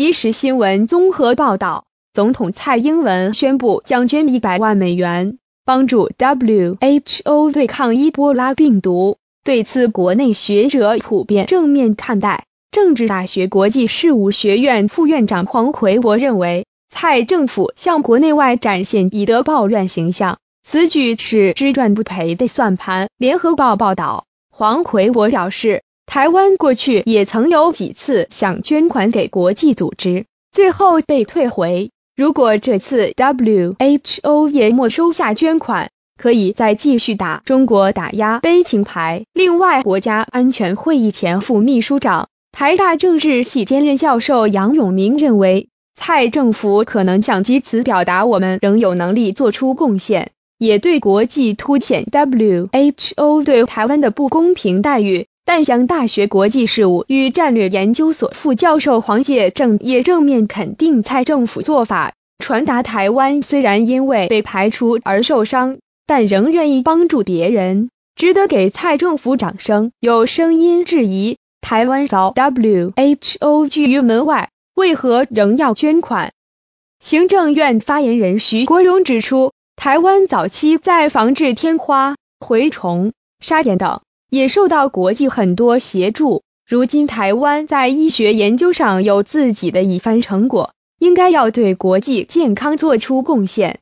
即时新闻综合报道，总统蔡英文宣布将捐一百万美元，帮助 WHO 对抗伊波拉病毒。对此，国内学者普遍正面看待。政治大学国际事务学院副院长黄奎博认为，蔡政府向国内外展现以德报怨形象，此举是只赚不赔的算盘。联合报报道，黄奎博表示。台湾过去也曾有几次想捐款给国际组织，最后被退回。如果这次 WHO 也没收下捐款，可以再继续打中国打压悲情牌。另外，国家安全会议前副秘书长、台大政治系兼任教授杨永明认为，蔡政府可能想借此表达我们仍有能力做出贡献，也对国际凸显 WHO 对台湾的不公平待遇。淡江大学国际事务与战略研究所副教授黄介正也正面肯定蔡政府做法，传达台湾虽然因为被排除而受伤，但仍愿意帮助别人，值得给蔡政府掌声。有声音质疑，台湾遭 WHO 拒于门外，为何仍要捐款？行政院发言人徐国勇指出，台湾早期在防治天花、蛔虫、沙眼等。也受到国际很多协助。如今台湾在医学研究上有自己的一番成果，应该要对国际健康做出贡献。